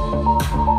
Música